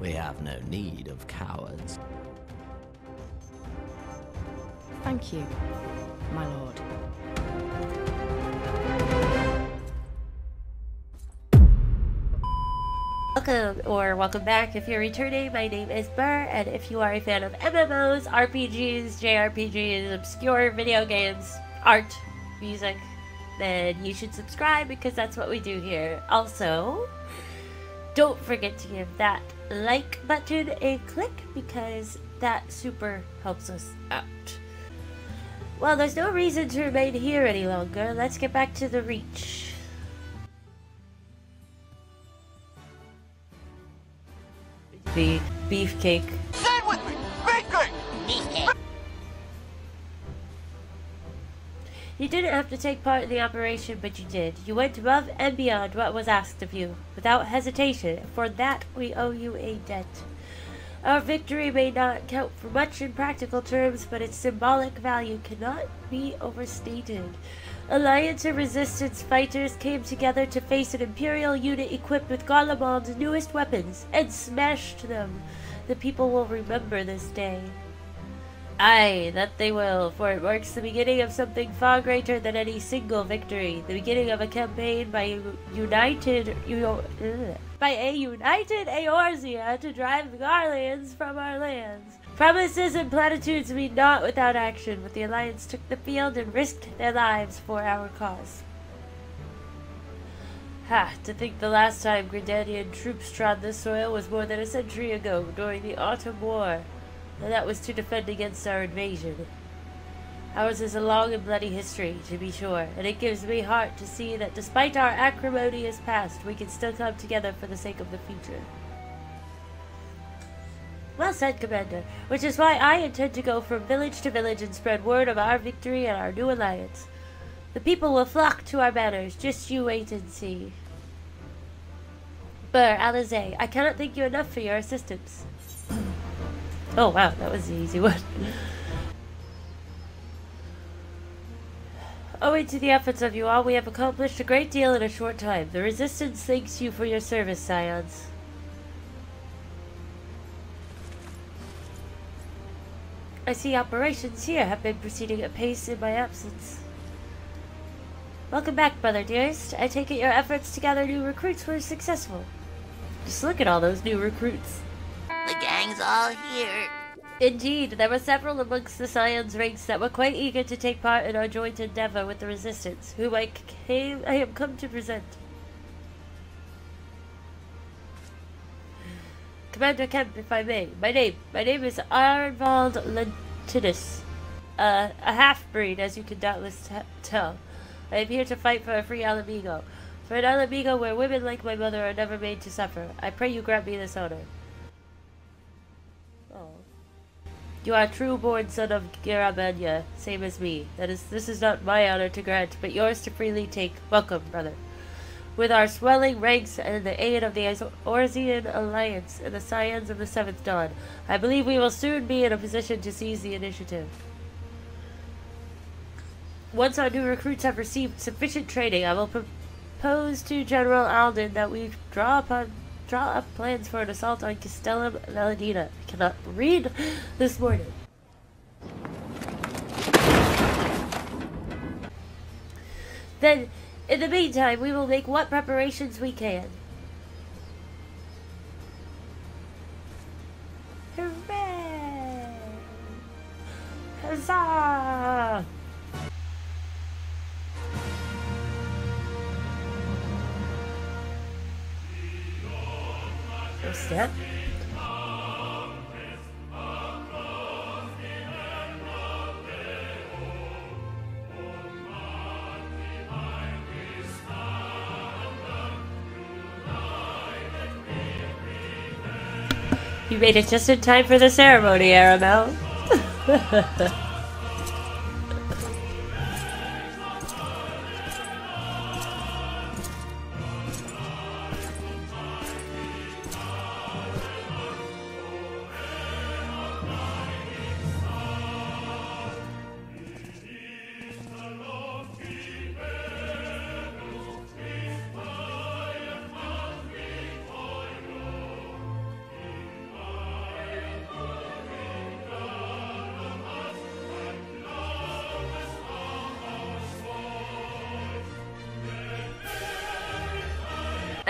We have no need of cowards. Thank you, my lord. Welcome or welcome back if you're returning. My name is Burr, and if you are a fan of MMOs, RPGs, JRPGs, obscure video games, art, music, then you should subscribe because that's what we do here. Also, don't forget to give that like button a click because that super helps us out. Well, there's no reason to remain here any longer. Let's get back to the Reach. The beefcake. You didn't have to take part in the operation, but you did. You went above and beyond what was asked of you, without hesitation. For that, we owe you a debt. Our victory may not count for much in practical terms, but its symbolic value cannot be overstated. Alliance and Resistance fighters came together to face an Imperial unit equipped with Garlemald's newest weapons and smashed them. The people will remember this day. Aye, that they will, for it marks the beginning of something far greater than any single victory, the beginning of a campaign by united by a united Eorzea to drive the Garleans from our lands. Promises and platitudes mean naught without action, but the Alliance took the field and risked their lives for our cause. Ha, to think the last time Gridanian troops trod this soil was more than a century ago, during the Autumn War and that was to defend against our invasion. Ours is a long and bloody history, to be sure, and it gives me heart to see that despite our acrimonious past, we can still come together for the sake of the future. Well said, Commander, which is why I intend to go from village to village and spread word of our victory and our new alliance. The people will flock to our banners, just you wait and see. Burr, Alisaie, I cannot thank you enough for your assistance. Oh wow, that was the easy one. Owing to the efforts of you all, we have accomplished a great deal in a short time. The Resistance thanks you for your service, Scions. I see operations here have been proceeding at pace in my absence. Welcome back, brother dearest. I take it your efforts to gather new recruits were successful. Just look at all those new recruits. The gang's all here. Indeed, there were several amongst the Scions ranks that were quite eager to take part in our joint endeavor with the Resistance, whom I came I have come to present. Commander Kemp, if I may. My name. My name is Arenvald Lentinus. Uh, a half-breed, as you can doubtless tell. I am here to fight for a free Ala Mhigo. For an Ala Mhigo where women like my mother are never made to suffer. I pray you grant me this honor. You are a true born son of Gyr Abania, same as me. That is, this is not my honor to grant, but yours to freely take. Welcome, brother. With our swelling ranks and the aid of the Eorzean Alliance and the Scions of the Seventh Dawn, I believe we will soon be in a position to seize the initiative. Once our new recruits have received sufficient training, I will propose to General Aldynn that we draw upon draw up plans for an assault on Castellum Velodyna. I cannot read this morning. Then, in the meantime, we will make what preparations we can. Hooray! Huzzah! That? You made it just in time for the ceremony, Aramel.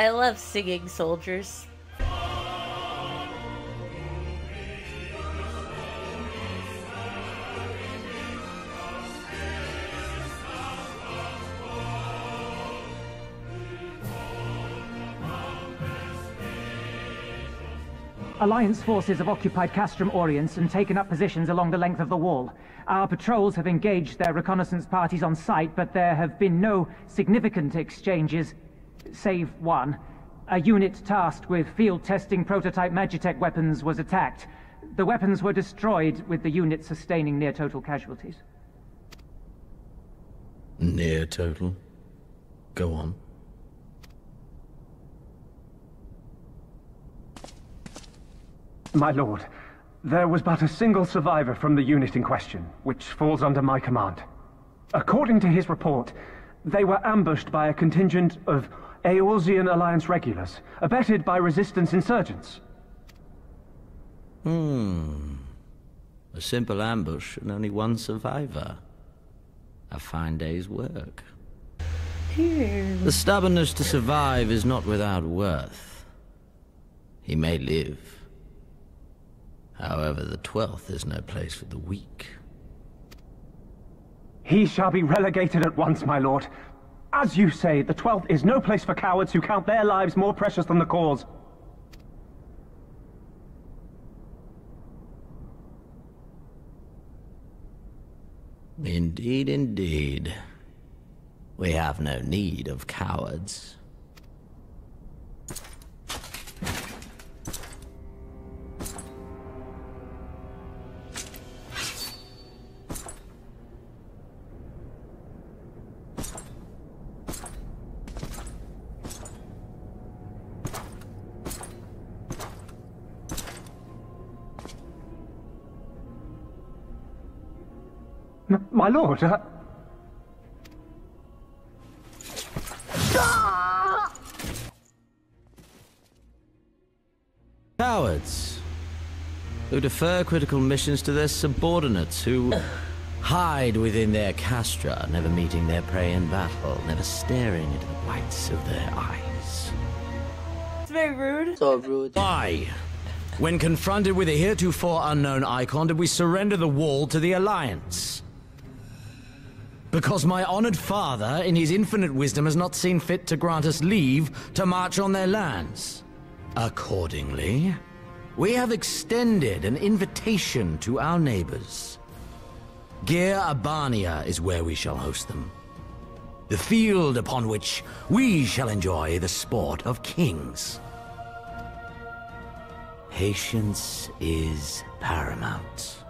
I love singing soldiers. Alliance forces have occupied Castrum Oriens and taken up positions along the length of the wall. Our patrols have engaged their reconnaissance parties on site, but there have been no significant exchanges, save one. A unit tasked with field testing prototype Magitech weapons was attacked. The weapons were destroyed, with the unit sustaining near total casualties. Near total. Go on. My lord, there was but a single survivor from the unit in question, which falls under my command. According to his report, they were ambushed by a contingent of Eorzean Alliance regulars, abetted by resistance insurgents. Hmm. A simple ambush and only one survivor. A fine day's work. The stubbornness to survive is not without worth. He may live. However, the Twelfth is no place for the weak. He shall be relegated at once, my lord. As you say, the Twelfth is no place for cowards who count their lives more precious than the cause. Indeed, indeed. We have no need of cowards. M my lord, uh... Cowards. Who defer critical missions to their subordinates, who hide within their castra, never meeting their prey in battle, never staring into the whites of their eyes. It's very rude. So rude. Why? When confronted with a heretofore unknown icon, did we surrender the wall to the Alliance? Because my honored father, in his infinite wisdom, has not seen fit to grant us leave to march on their lands. Accordingly, we have extended an invitation to our neighbors. Gyr Abania is where we shall host them. The field upon which we shall enjoy the sport of kings. Patience is paramount.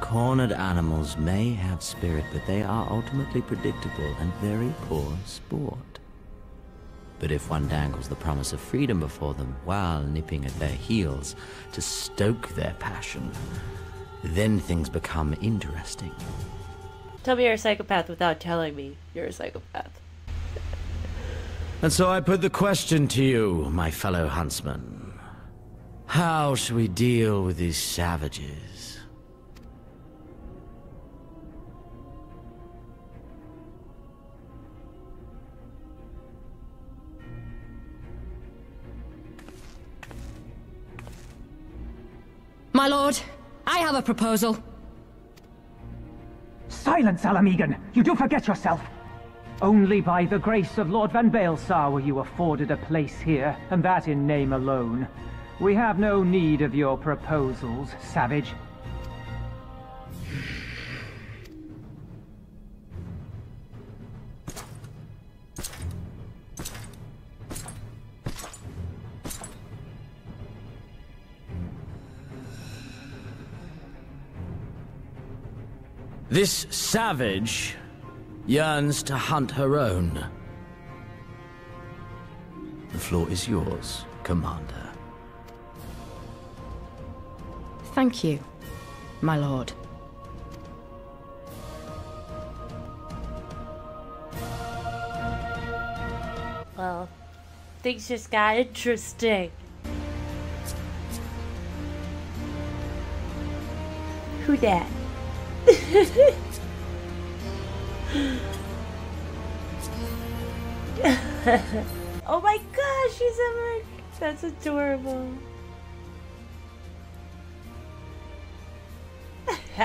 Cornered animals may have spirit, but they are ultimately predictable and very poor sport. But if one dangles the promise of freedom before them while nipping at their heels to stoke their passion, then things become interesting. Tell me you're a psychopath without telling me you're a psychopath. And so I put the question to you, my fellow huntsman. How shall we deal with these savages? Lord, I have a proposal. Silence, Ala Mhigan! You do forget yourself! Only by the grace of Lord Van Baelsar were you afforded a place here, and that in name alone. We have no need of your proposals, savage. This savage yearns to hunt her own. The floor is yours, Commander. Thank you, my lord. Well, things just got interesting. Who dat? Oh my gosh, she's a merc. That's adorable.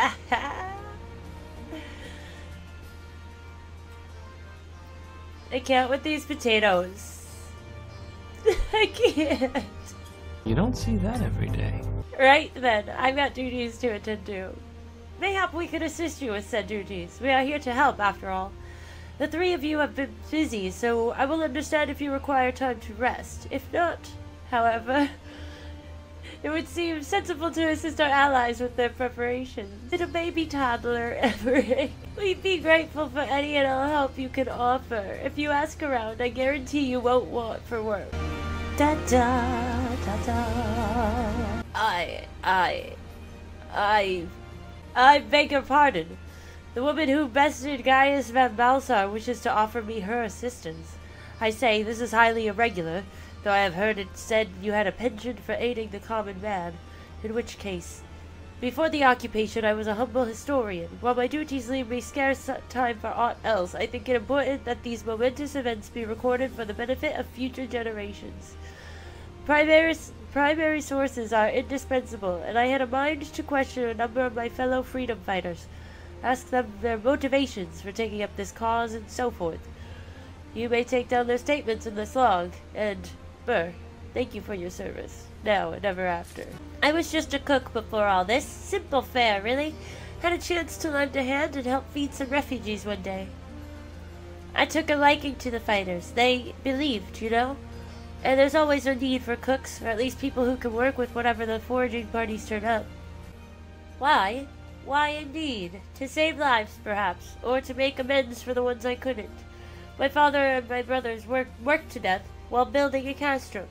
I can't with these potatoes. I can't. You don't see that every day. Right then, I've got duties to attend to. Mayhap we could assist you with said duties. We are here to help, after all. The three of you have been busy, so I will understand if you require time to rest. If not, however, it would seem sensible to assist our allies with their preparations. Did a baby toddler ever? We'd be grateful for any and all help you can offer. If you ask around, I guarantee you won't want for work. Da da da da. I, I, I, I beg your pardon. The woman who bested Gaius Van Baelsar wishes to offer me her assistance. I say this is highly irregular, though I have heard it said you had a penchant for aiding the common man, in which case, before the occupation I was a humble historian. While my duties leave me scarce time for aught else, I think it important that these momentous events be recorded for the benefit of future generations. Primary, primary sources are indispensable, and I had a mind to question a number of my fellow freedom fighters, ask them their motivations for taking up this cause, and so forth. You may take down their statements in this log, and, Burr, thank you for your service, now and ever after. I was just a cook before all this. Simple fare, really. Had a chance to lend a hand and help feed some refugees one day. I took a liking to the fighters. They believed, you know? And there's always a need for cooks, or at least people who can work with whatever the foraging parties turn up. Why? Why indeed? To save lives, perhaps, or to make amends for the ones I couldn't. My father and my brothers worked, worked to death while building a castrum.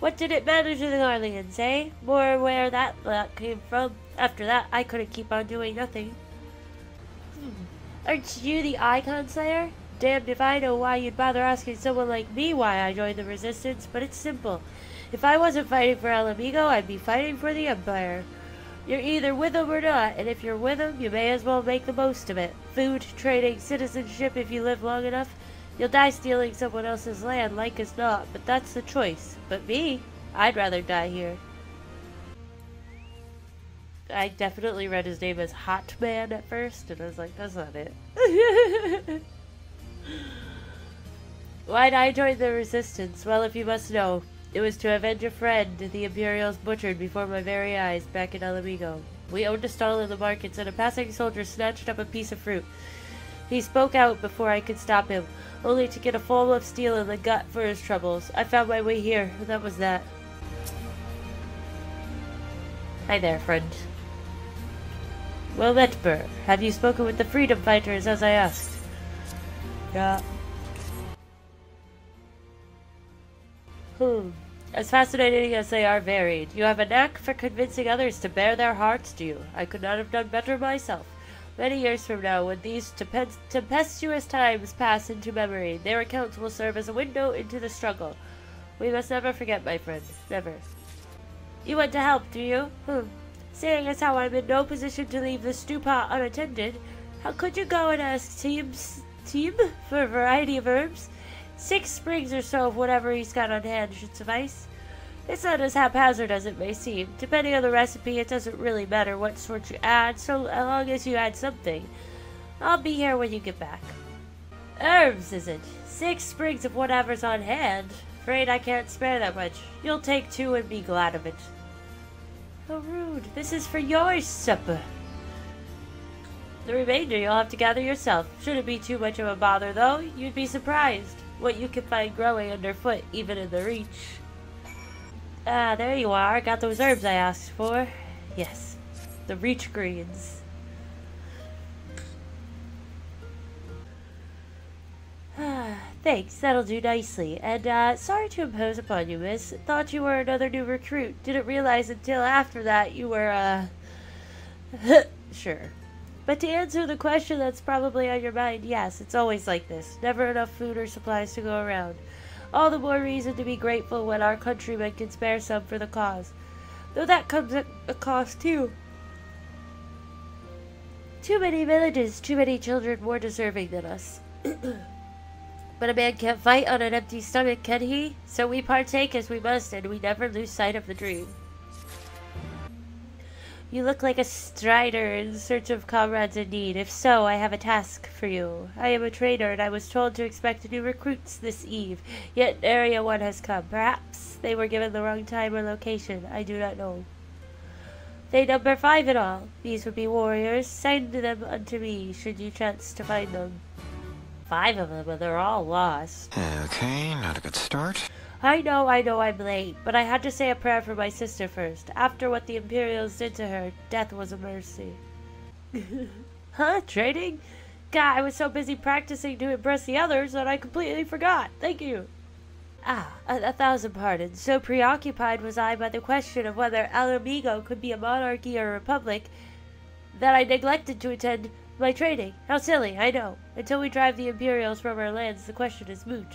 What did it matter to the Garleans, eh? More where that luck came from. After that, I couldn't keep on doing nothing. Hmm. Aren't you the Icon Slayer? Damned if I know why you'd bother asking someone like me why I joined the Resistance, but it's simple. If I wasn't fighting for Ala Mhigo, I'd be fighting for the Empire. You're either with them or not, and if you're with them, you may as well make the most of it. Food, trading, citizenship if you live long enough. You'll die stealing someone else's land, like as not, but that's the choice. But me, I'd rather die here. I definitely read his name as Hot Man at first, and I was like, that's not it. Why'd I join the Resistance? Well, if you must know, it was to avenge a friend the Imperials butchered before my very eyes back in Ala Mhigo. We owned a stall in the markets, and a passing soldier snatched up a piece of fruit. He spoke out before I could stop him, only to get a fall of steel in the gut for his troubles. I found my way here, and that was that. Hi there, friend. Well met, Burr. Have you spoken with the freedom fighters as I asked? Yeah. Hmm. As fascinating as they are varied, you have a knack for convincing others to bare their hearts to you. I could not have done better myself. Many years from now, when these tempestuous times pass into memory, their accounts will serve as a window into the struggle. We must never forget, my friend. Never. You want to help, do you? Hmm. Seeing as how I'm in no position to leave the pot unattended, how could you go and ask Teams, Team for a variety of herbs? Six sprigs or so of whatever he's got on hand should suffice. It's not as haphazard as it may seem. Depending on the recipe, it doesn't really matter what sort you add, so long as you add something. I'll be here when you get back. Herbs, is it? Six sprigs of whatever's on hand. Afraid I can't spare that much. You'll take two and be glad of it. How rude. This is for your supper. The remainder you'll have to gather yourself. Shouldn't be too much of a bother, though. You'd be surprised what you can find growing underfoot, even in the reach. Ah, there you are. Got those herbs I asked for. Yes, the reach greens. Ah, thanks, that'll do nicely. And, uh, sorry to impose upon you, miss. Thought you were another new recruit. Didn't realize until after that you were, uh... sure. But to answer the question that's probably on your mind, yes, it's always like this. Never enough food or supplies to go around. All the more reason to be grateful when our countrymen can spare some for the cause. Though that comes at a cost too. Too many villages, too many children more deserving than us. But a man can't fight on an empty stomach, can he? So we partake as we must, and we never lose sight of the dream. You look like a strider in search of comrades in need. If so, I have a task for you. I am a trader, and I was told to expect new recruits this eve. Yet Area 1 has come. Perhaps they were given the wrong time or location. I do not know. They number five in all. These would be warriors. Send them unto me, should you chance to find them. Five of them, and they're all lost. Okay, not a good start. I know, I know I'm late, but I had to say a prayer for my sister first. After what the Imperials did to her, death was a mercy. huh? Trading? God, I was so busy practicing to impress the others that I completely forgot. Thank you. Ah, a, a, thousand pardons. So preoccupied was I by the question of whether Ala Mhigo could be a monarchy or a republic that I neglected to attend my training. How silly, I know. Until we drive the Imperials from our lands, the question is moot.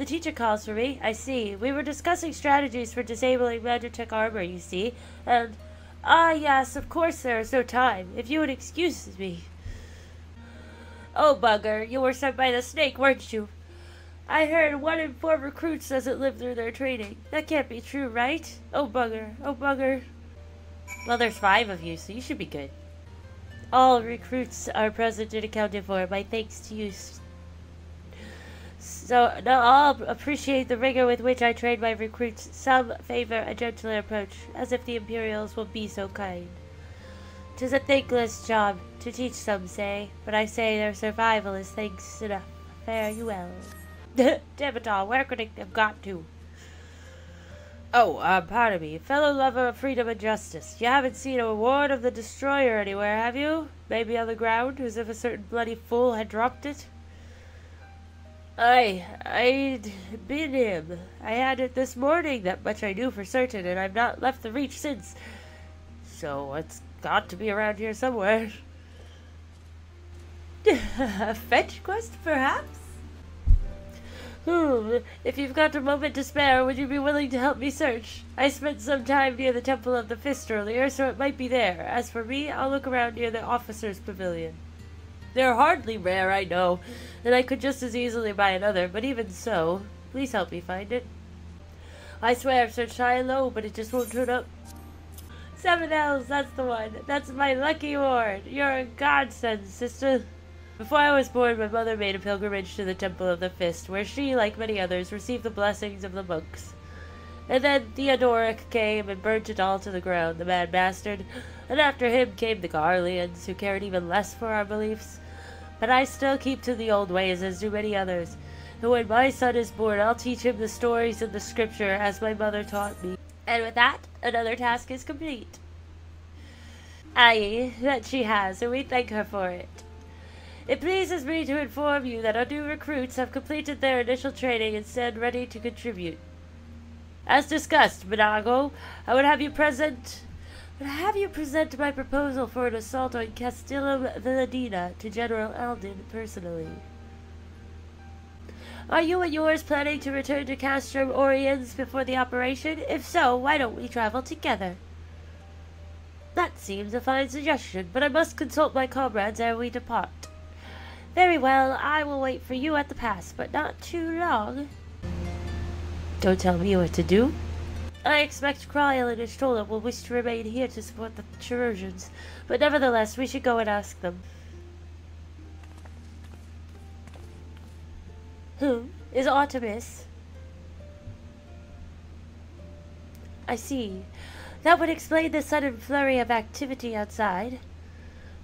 The teacher calls for me. I see. We were discussing strategies for disabling Magitech armor, you see. And, ah, yes, of course there is no time. If you would excuse me. Oh, bugger, you were sent by the snake, weren't you? I heard one in four recruits doesn't live through their training. That can't be true, right? Oh, bugger. Oh, bugger. Well, there's five of you, so you should be good. All recruits are present and accounted for. My thanks to you, so now all appreciate the rigor with which I train my recruits. Some favor a gentler approach, as if the Imperials will be so kind. Tis a thankless job to teach, some say, but I say their survival is thanks enough. Fare you well. All, where could it have got to? Oh, uh, pardon me, fellow lover of freedom and justice. You haven't seen a ward of the Destroyer anywhere, have you? Maybe on the ground, as if a certain bloody fool had dropped it? I, I'd been him. I had it this morning, that much I knew for certain, and I've not left the reach since. So it's got to be around here somewhere. a fetch quest, perhaps? Hmm, if you've got a moment to spare, would you be willing to help me search? I spent some time near the Temple of the Fist earlier, so it might be there. As for me, I'll look around near the officer's pavilion. They're hardly rare, I know, and I could just as easily buy another, but even so, please help me find it. I swear I've searched high and low, but it just won't turn up. Seven L's, that's the one. That's my lucky ward. You're a godsend, sister. Before I was born, my mother made a pilgrimage to the Temple of the Fist, where she, like many others, received the blessings of the monks. And then Theodoric came and burnt it all to the ground, the mad bastard. And after him came the Garleans, who cared even less for our beliefs. But I still keep to the old ways, as do many others. And when my son is born, I'll teach him the stories in the scripture as my mother taught me. And with that, another task is complete. Aye, that she has, and we thank her for it. It pleases me to inform you that our new recruits have completed their initial training and stand ready to contribute. As discussed, M'naago, I would have you present but have you present my proposal for an assault on Castellum Velodyna to General Aldynn personally? Are you and yours planning to return to Castrum Oriens before the operation? If so, why don't we travel together? That seems a fine suggestion, but I must consult my comrades ere we depart. Very well, I will wait for you at the pass, but not too long. Don't tell me what to do. I expect Krile and Y'shtola will wish to remain here to support the Chirurgeons, but nevertheless we should go and ask them. Who is Artemis? I see. That would explain the sudden flurry of activity outside.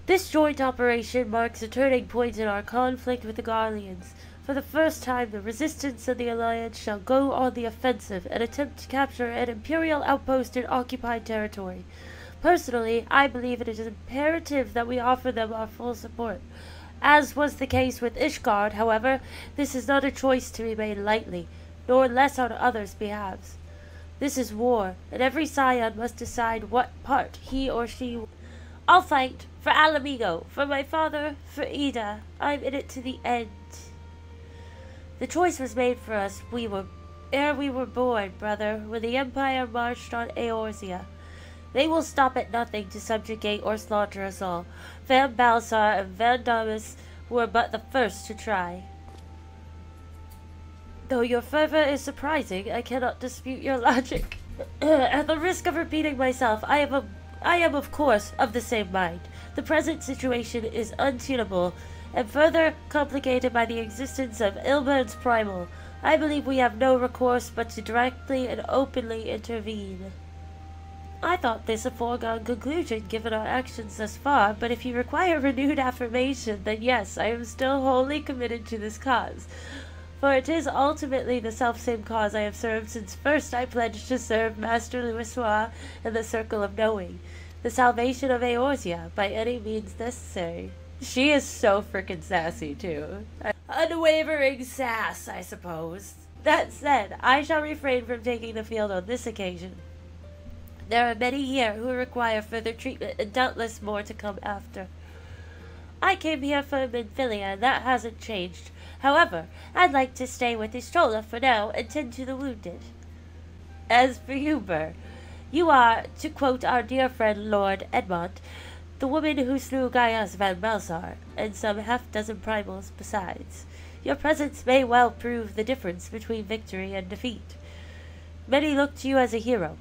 This joint operation marks a turning point in our conflict with the Garleans. For the first time, the resistance and the Alliance shall go on the offensive and attempt to capture an Imperial outpost in occupied territory. Personally, I believe it is imperative that we offer them our full support. As was the case with Ishgard, however, this is not a choice to be made lightly, nor less on others' behalves. This is war, and every scion must decide what part he or she. I'll fight for Ala Mhigo, for my father, for Yda. I'm in it to the end. The choice was made for us we were ere we were born, brother, when the Empire marched on Eorzea. They will stop at nothing to subjugate or slaughter us all. Van Baelsar and Van Darnus were but the first to try. Though your fervor is surprising, I cannot dispute your logic. At the risk of repeating myself, I am, a, I am of course of the same mind. The present situation is untenable and further complicated by the existence of Ilberd's primal. I believe we have no recourse but to directly and openly intervene. I thought this a foregone conclusion given our actions thus far, but if you require renewed affirmation, then yes, I am still wholly committed to this cause. For it is ultimately the selfsame cause I have served since first I pledged to serve Master Louisoix in the circle of knowing, the salvation of Eorzea by any means necessary. She is so freaking sassy, too. Unwavering sass, I suppose. That said, I shall refrain from taking the field on this occasion. There are many here who require further treatment, and doubtless more to come after. I came here for Minfilia, and that hasn't changed. However, I'd like to stay with Y'shtola for now and tend to the wounded. As for you, Burr, you are, to quote our dear friend Lord Edmont, the woman who slew Gaius van Baelsar, and some half dozen primals besides. Your presence may well prove the difference between victory and defeat. Many look to you as a hero,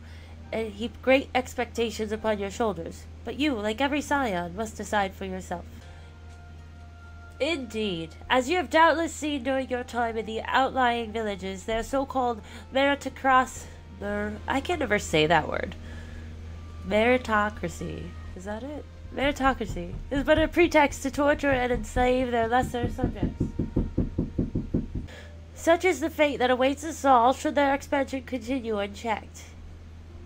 and heap great expectations upon your shoulders, but you, like every scion, must decide for yourself. Indeed. As you have doubtless seen during your time in the outlying villages, their so-called meritocracy... I can never say that word. Meritocracy. Is that it? Meritocracy is but a pretext to torture and enslave their lesser subjects. Such is the fate that awaits us all should their expansion continue unchecked.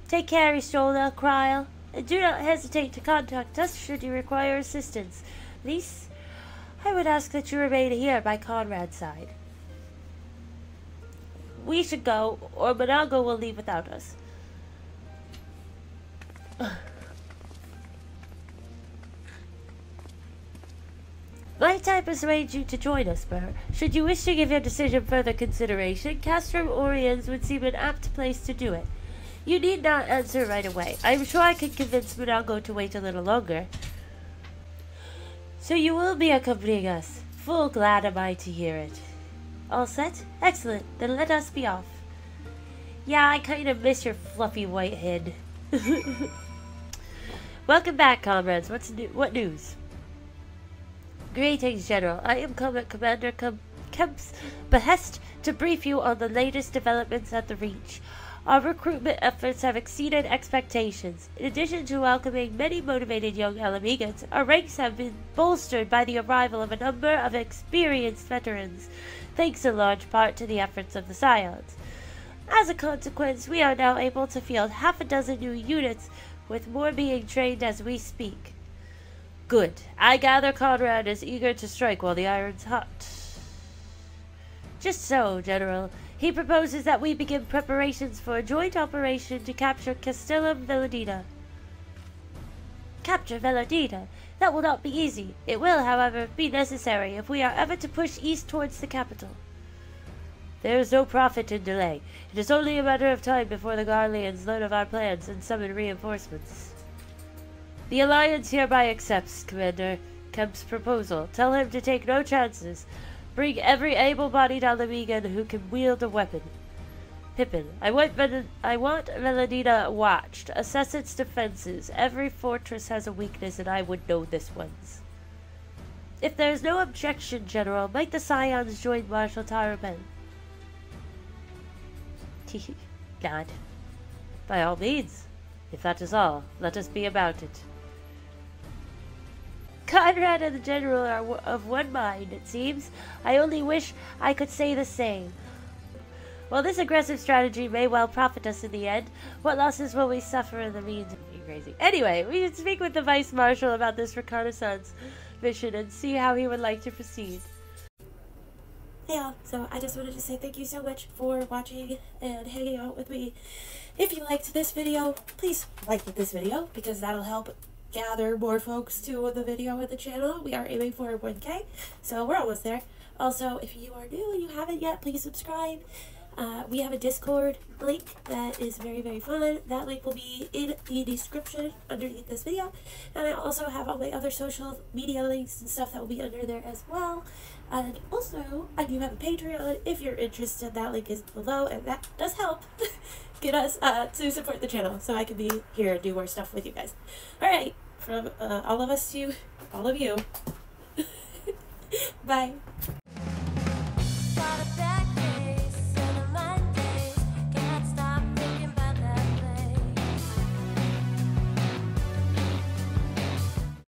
Take care, Y'shtola, Krile, and do not hesitate to contact us should you require assistance. Least, I would ask that you remain here by Conrad's side. We should go, or M'naago will leave without us. Might I persuade you to join us, Burr? Should you wish to give your decision further consideration, Castrum Oriens would seem an apt place to do it. You need not answer right away. I am sure I could convince M'naago to wait a little longer. So you will be accompanying us. Full glad am I to hear it. All set? Excellent. Then let us be off. Yeah, I kind of miss your fluffy white head. Welcome back, comrades. What's new? What news? Greetings, General. I am Commander Kemp's behest to brief you on the latest developments at the Reach. Our recruitment efforts have exceeded expectations. In addition to welcoming many motivated young Ala Mhigans, our ranks have been bolstered by the arrival of a number of experienced veterans, thanks in large part to the efforts of the Scions. As a consequence, we are now able to field half a dozen new units, with more being trained as we speak. Good. I gather Conrad is eager to strike while the iron's hot. Just so, General. He proposes that we begin preparations for a joint operation to capture Castellum Velodyna. Capture Velodyna? That will not be easy. It will, however, be necessary if we are ever to push east towards the capital. There is no profit in delay. It is only a matter of time before the Garleans learn of our plans and summon reinforcements. The Alliance hereby accepts, Commander Kemp's proposal. Tell him to take no chances. Bring every able-bodied Ala Mhigan who can wield a weapon. Pipin, I want, Vel I want Velodyna watched. Assess its defenses. Every fortress has a weakness, and I would know this one's. If there is no objection, General, might the Scions join Marshal Tarupin? Nod. By all means. If that is all, let us be about it. Conrad and the General are of one mind, it seems. I only wish I could say the same. While this aggressive strategy may well profit us in the end, what losses will we suffer in the meantime? Crazy. Anyway, we should speak with the Vice Marshal about this reconnaissance mission and see how he would like to proceed. Hey all, so I just wanted to say thank you so much for watching and hanging out with me. If you liked this video, please like this video because that'll help gather more folks to the video and the channel. We are aiming for 1k, so we're almost there. Also, if you are new and you haven't yet, please subscribe. Uh, we have a Discord link that is very, very fun. That link will be in the description underneath this video. And I also have all my other social media links and stuff that will be under there as well. And also, I do have a Patreon if you're interested. That link is below, and that does help get us uh, to support the channel so I can be here and do more stuff with you guys. All right, from uh, all of us to all of you, bye.